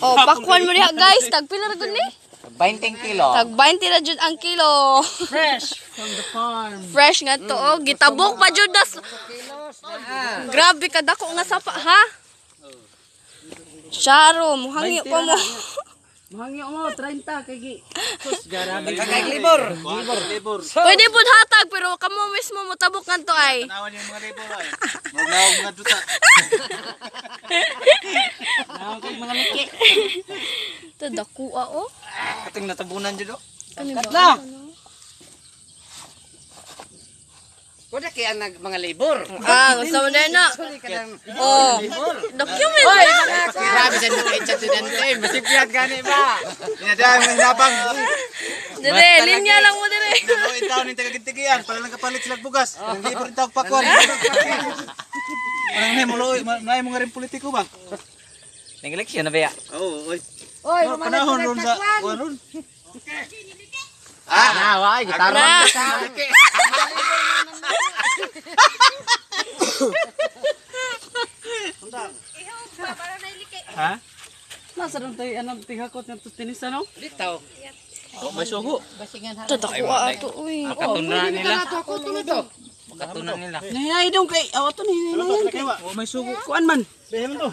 Oh, pakwan mo diha guys. Tag pila ra gud ni? 20 kilo. Tag 20 ra jud ang kilo. Fresh from the farm. Fresh nga to, oh. Gitabok pa jud das. Grabe ka dako nga sapa, ha? Charo, muhangi pa mo. Mahangyo mo, 30 kay gi. Sus, garabi. Kagay libor. Pwede pud hatag pero kamo mismo mo tabok ngadto ay. Tanawan yung mga libor ay. Magnawag mga duta. Mga liki. To dakua oh. Kating natabunan dyan oh. Kani ba? Na. Kuda kaya nag mga libor. Ah, gusto mo na. Ng Oh. Document na. Grabe sa mga estudyante. Masipiyat gani ba? Inadaan mo hinapang. Dire, linya lang mo dire. Dalawa yung taon yung tagagintigian. Para lang kapalit sila bugas. Ang libor yung tawag pakwan. Parang may muloy. May mga rin politiko ba? Ning eleksyon na ba? Oo, oy. Oy, Panahon ron sa... Ron. Ah, naway, gitara. Na. Ha? Nasa ron tayo anong tingakot ng tinis ano? Dito. Oh, may sugo. To dakua ato uy. Makatunan nila. Makatunan nila. Nahinay dong kay awat to ni. Oh, may sugo. Kuan man. Behem to.